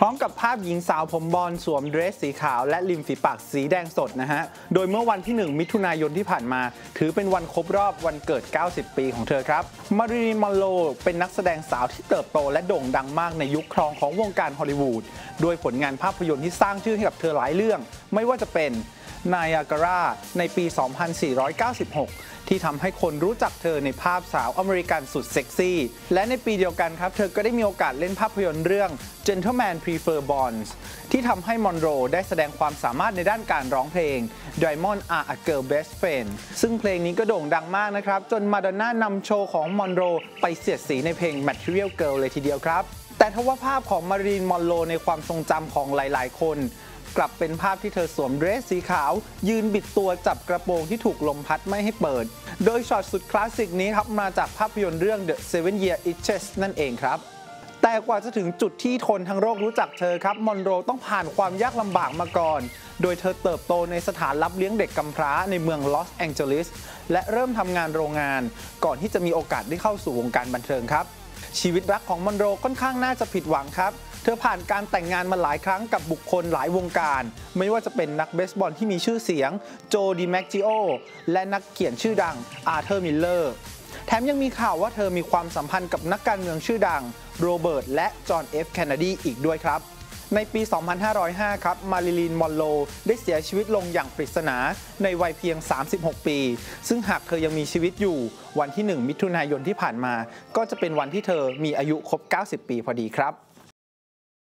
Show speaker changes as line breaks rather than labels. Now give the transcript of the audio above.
พร้อมกับภาพหญิงสาวผมบลอนด์สวมเดรสสีขาวและริมฝีปากสีแดงสดนะฮะ โดยเมื่อวันที่ 1 มิถุนายนที่ผ่านมา ถือเป็นวันครบรอบวันเกิด 90 ปีของเธอครับ มาริลีนมอนโรเป็นนักแสดงสาวที่เติบโตและโด่งดังมากในยุคทองของวงการฮอลลีวูดด้วยผลงานภาพยนตร์ที่สร้างชื่อให้กับเธอหลายเรื่อง ไม่ว่าจะเป็น นายาการาในปี 2496 ที่ทำให้คนรู้จักเธอในภาพสาวอเมริกันสุดเซ็กซี่ และในปีเดียวกันครับ เธอก็ได้มีโอกาสเล่นภาพยนตร์เรื่อง Gentleman Prefer Bonds ที่ทำให้มอนโรได้แสดงความสามารถในด้านการร้องเพลง Diamond Are a Girl Best Friend ซึ่งเพลงนี้ก็โด่งดังมากนะครับ จนมาดอนน่านำโชว์ของมอนโรไปเสียดสีในเพลง Material Girl เลยทีเดียวครับ แต่ทว่าภาพของมารีนมอนโรในความทรงจำของหลาย ๆ คน กลับเป็นภาพที่เธอสวมเดรสสีขาว ยืนบิดตัวจับกระโปรงที่ถูกลมพัดไม่ให้เปิด โดยช็อตสุดคลาสสิกนี้ครับมาจากภาพยนตร์เรื่อง The Seven Year Itch นั่นเองครับแต่กว่าจะถึงจุดที่คนทั้งโลกรู้จักเธอครับ มอนโรต้องผ่านความยากลำบากมาก่อน โดยเธอเติบโตในสถานรับเลี้ยงเด็กกำพร้าในเมืองลอสแองเจลิส และเริ่มทำงานโรงงาน ก่อนที่จะมีโอกาสได้เข้าสู่วงการบันเทิงครับ ชีวิตรักของมอนโรค่อนข้างน่าจะผิดหวังครับ เธอผ่านการแต่งงานมาหลายครั้งกับบุคคลหลายวงการ ไม่ว่าจะเป็นนักเบสบอลที่มีชื่อเสียงโจดิแมกจิโอและนักเขียนชื่อดังอาร์เธอร์มิลเลอร์แถมยังมีข่าวว่าเธอมีความสัมพันธ์กับนักการเมืองชื่อดังโรเบิร์ตและจอห์นเอฟเคนเนดีอีกด้วยครับในปี 2505 ครับ มาริลีน มอนโรได้เสียชีวิตลงอย่างปริศนาในวัยเพียง 36 ปี ซึ่งหากเธอยังมีชีวิตอยู่ วันที่ 1 มิถุนายนที่ผ่านมา ก็จะเป็นวันที่เธอมีอายุครบ 90 ปีพอดีครับ